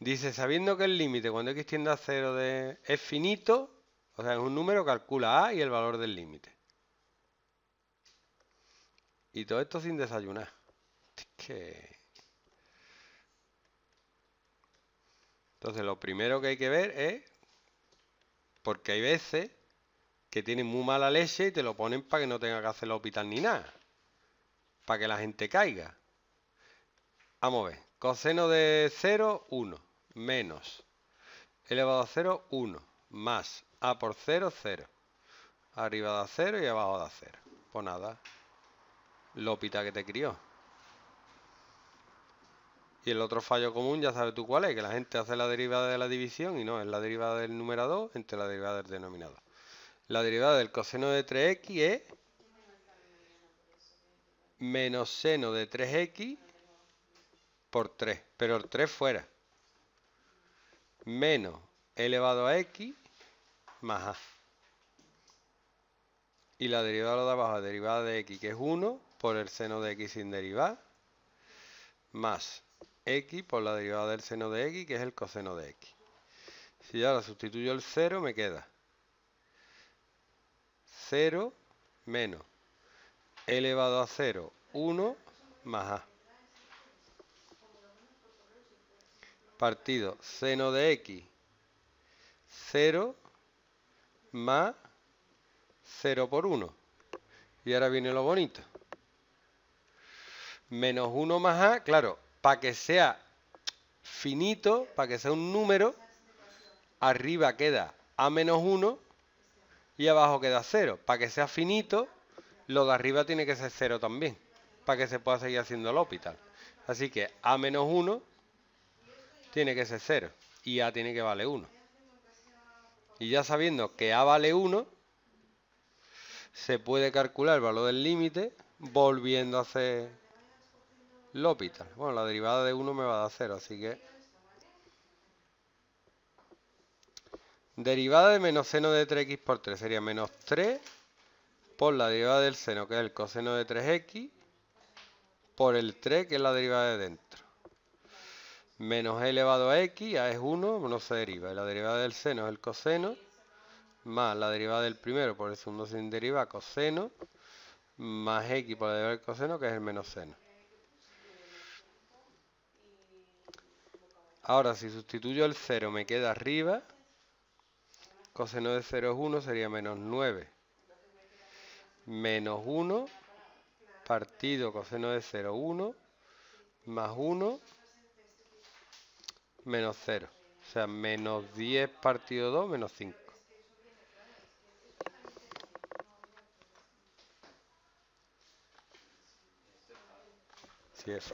Dice, sabiendo que el límite cuando x tiende a 0 de, es finito, o sea, es un número, calcula a y el valor del límite. Y todo esto sin desayunar. Entonces, lo primero que hay que ver es, porque hay veces que tienen muy mala leche y te lo ponen para que no tenga que hacer el hospital ni nada. Para que la gente caiga. Vamos a ver. Coseno de 0, 1. Menos. Elevado a 0, 1. Más. A por 0, 0. Arriba da 0 y abajo da 0. Pues nada. Lópita que te crió. Y el otro fallo común ya sabes tú cuál es, que la gente hace la derivada de la división y no, es la derivada del numerador entre la derivada del denominador. La derivada del coseno de 3x es menos seno de 3x por 3, pero el 3 fuera. Menos elevado a x más a. Y la derivada de abajo, derivada de x, que es 1, por el seno de x sin derivar, más x por la derivada del seno de x, que es el coseno de x. Si ahora sustituyo el 0, me queda 0 menos elevado a 0, 1 más a. Partido seno de x, 0 más 0 por 1. Y ahora viene lo bonito. Menos 1 más a, claro, para que sea finito, para que sea un número, arriba queda a menos 1 y abajo queda 0. Para que sea finito, lo de arriba tiene que ser 0 también, para que se pueda seguir haciendo el hospital. Así que a menos 1 tiene que ser 0 y a tiene que valer 1. Y ya sabiendo que a vale 1, se puede calcular el valor del límite volviendo a hacer L'Hopital. Bueno, la derivada de 1 me va a dar 0, así que... Derivada de menos seno de 3x por 3 sería menos 3 por la derivada del seno, que es el coseno de 3x, por el 3, que es la derivada de dentro. Menos e elevado a x, a es 1, no se deriva. La derivada del seno es el coseno, más la derivada del primero por el segundo sin deriva, coseno, más x por la derivada del coseno, que es el menos seno. Ahora, si sustituyo el 0, me queda arriba. Coseno de 0 es 1, sería menos 9. Menos 1 partido coseno de 0, 1. Más 1 menos 0. O sea, menos 10 partido 2, menos 5. Sí, es